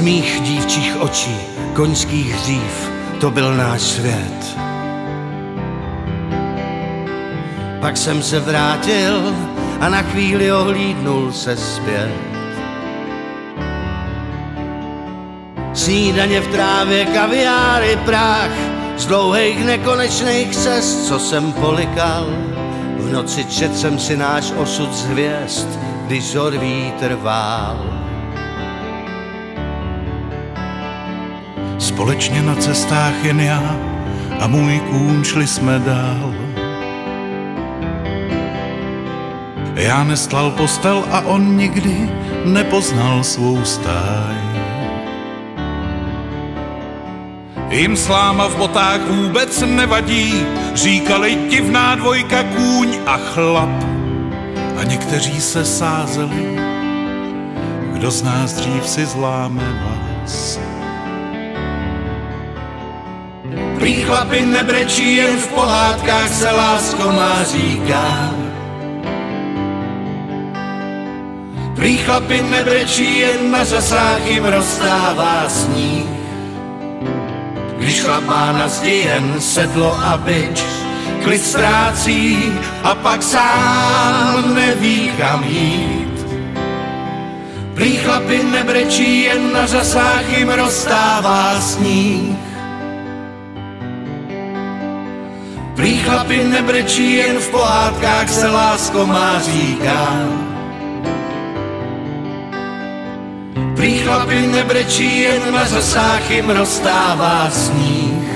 Smích dívčích očí, koňských hřív, to byl náš svět. Pak jsem se vrátil a na chvíli ohlídnul se zpět. Snídaně v trávě, kaviáry, prach, z dlouhých nekonečných cest, co jsem polikal. V noci čet jsem si náš osud z hvězd, když zor vítr vál. Společně na cestách jen já a můj kůň šli jsme dál. Já nestlal postel a on nikdy nepoznal svou stáj. Jim sláma v botách vůbec nevadí, říkali divná dvojka kůň a chlap. A někteří se sázeli, kdo z nás dřív si zláme vás. Prý chlapi nebrečí, jen v pohádkách se lásko má říká. Prý chlapi nebrečí, jen na řasách jim rozstává sníh. Když chlap má na zdi jen sedlo a byč, klid ztrácí a pak sám neví kam jít. Prý chlapi nebrečí, jen na řasách jim rozstává sníh. Prý chlapi nebrečí, jen v pohádkách se lásko má říká. Prý chlapi nebrečí, jen na řasách jim rozstává sníh.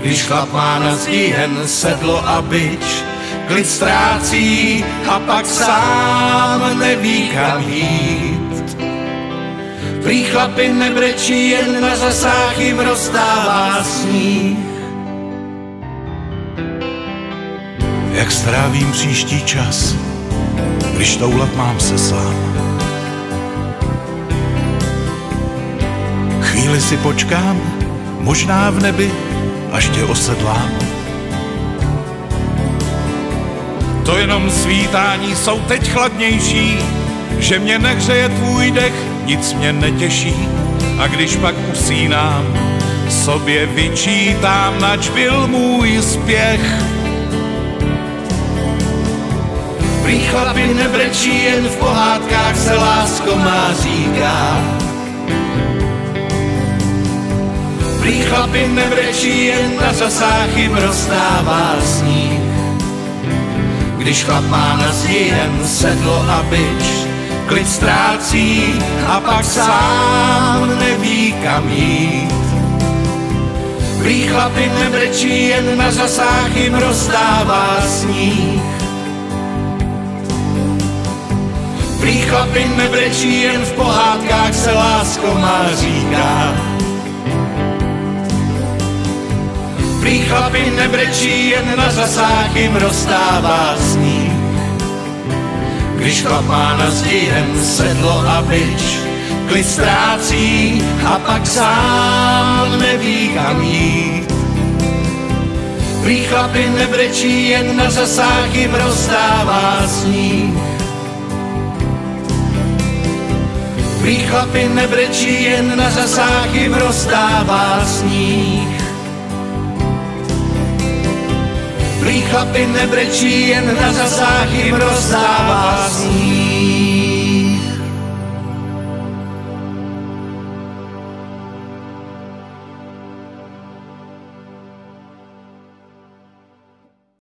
Když chlap má na jen sedlo a byč, klid ztrácí a pak sám neví kam jít. Prý chlapi nebrečí, jen na řasách jim rozstává sníh. Strávím příští čas, když toulat mám se sám. Chvíli si počkám, možná v nebi, až tě osedlám. To jenom svítání jsou teď chladnější, že mě nehřeje tvůj dech, nic mě netěší. A když pak usínám, sobě vyčítám, nač byl můj spěch. Chlapi nebrečí, jen v pohádkách se lásko má říká. Prý chlapi nebrečí, jen na řasách jim rozstává sníh. Když chlap má na zdi jen sedlo a byč, klid ztrácí a pak sám neví kam jít. Prý chlapi nebrečí, jen na řasách jim rozstává sníh. Prý chlapi nebrečí, jen v pohádkách se lásko má říká. Prý chlapi nebrečí, jen na řasách jim rozstává sníh. Když chlap má na zdi jen sedlo a byč, klid ztrácí a pak sám neví kam jít. Prý chlapi nebrečí, jen na řasách jim rozstává sníh. Prý chlapi nebrečí, jen na řasách jim rozstává sníh. Prý chlapi nebrečí, jen na řasách jim rozstává sníh.